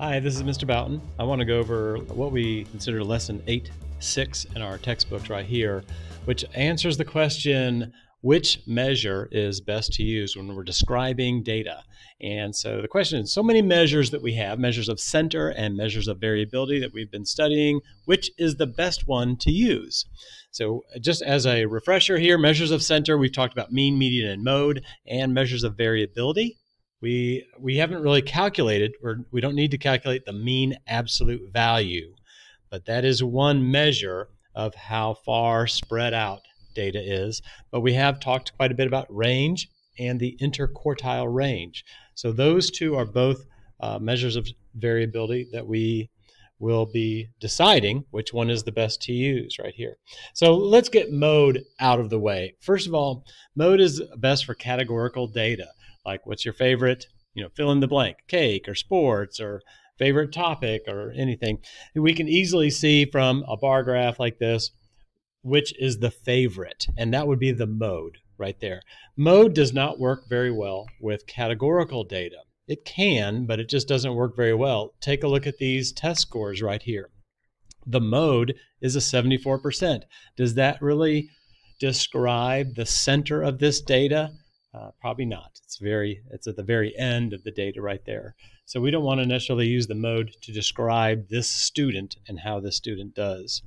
Hi, this is Mr. Boughton. I want to go over what we consider lesson 8 6 in our textbooks right here, which answers the question which measure is best to use when we're describing data. And so the question is so many measures that we have, measures of center and measures of variability that we've been studying, which is the best one to use? So just as a refresher here, measures of center, we've talked about mean, median, and mode, and measures of variability we we haven't really calculated or we don't need to calculate the mean absolute value but that is one measure of how far spread out data is but we have talked quite a bit about range and the interquartile range so those two are both uh, measures of variability that we will be deciding which one is the best to use right here. So let's get mode out of the way. First of all, mode is best for categorical data like what's your favorite, you know, fill in the blank, cake or sports or favorite topic or anything. We can easily see from a bar graph like this which is the favorite, and that would be the mode right there. Mode does not work very well with categorical data. It can, but it just doesn't work very well. Take a look at these test scores right here. The mode is a 74%. Does that really describe the center of this data? Uh, probably not. It's very it's at the very end of the data right there. So we don't want to necessarily use the mode to describe this student and how this student does.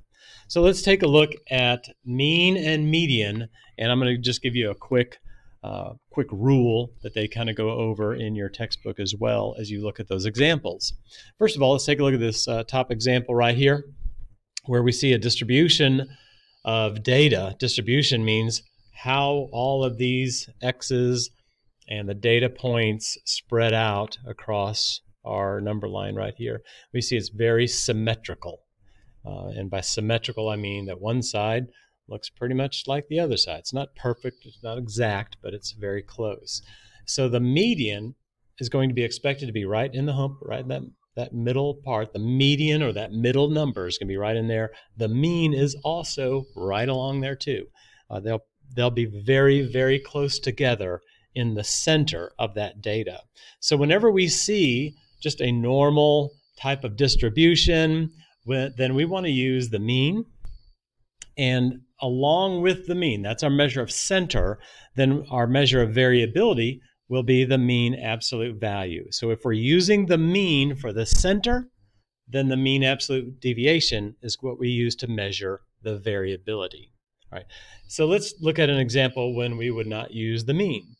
So let's take a look at mean and median, and I'm going to just give you a quick uh, quick rule that they kind of go over in your textbook as well as you look at those examples. First of all, let's take a look at this uh, top example right here, where we see a distribution of data. Distribution means how all of these x's and the data points spread out across our number line right here. We see it's very symmetrical. Uh, and by symmetrical, I mean that one side looks pretty much like the other side. It's not perfect, it's not exact, but it's very close. So the median is going to be expected to be right in the hump, right in that, that middle part. The median or that middle number is going to be right in there. The mean is also right along there too. Uh, they'll they'll be very, very close together in the center of that data. So whenever we see just a normal type of distribution, then we want to use the mean. And along with the mean, that's our measure of center, then our measure of variability will be the mean absolute value. So if we're using the mean for the center, then the mean absolute deviation is what we use to measure the variability. All right. So let's look at an example when we would not use the mean.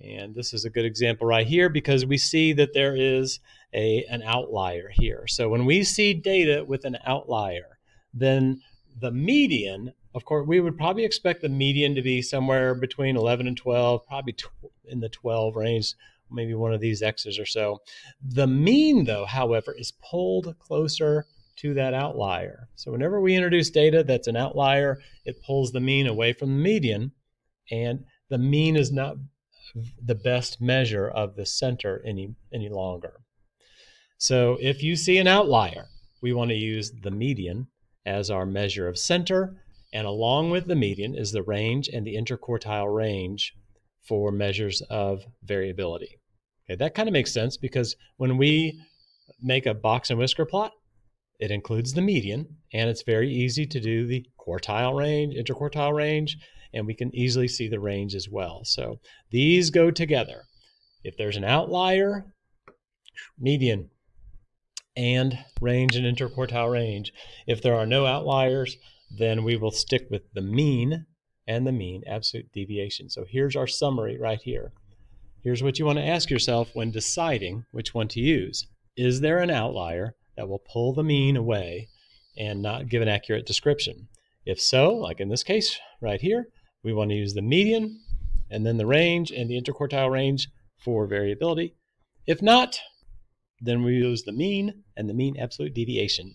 And this is a good example right here because we see that there is a, an outlier here. So when we see data with an outlier, then the median, of course, we would probably expect the median to be somewhere between 11 and 12, probably in the 12 range, maybe one of these X's or so. The mean, though, however, is pulled closer to that outlier. So whenever we introduce data that's an outlier, it pulls the mean away from the median, and the mean is not the best measure of the center any, any longer. So if you see an outlier, we want to use the median as our measure of center, and along with the median is the range and the interquartile range for measures of variability. Okay, that kind of makes sense because when we make a box and whisker plot, it includes the median, and it's very easy to do the quartile range, interquartile range, and we can easily see the range as well. So these go together. If there's an outlier, median, and range and interquartile range. If there are no outliers, then we will stick with the mean and the mean absolute deviation. So here's our summary right here. Here's what you want to ask yourself when deciding which one to use. Is there an outlier? That will pull the mean away and not give an accurate description. If so, like in this case right here, we want to use the median and then the range and the interquartile range for variability. If not, then we use the mean and the mean absolute deviation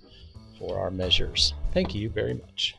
for our measures. Thank you very much.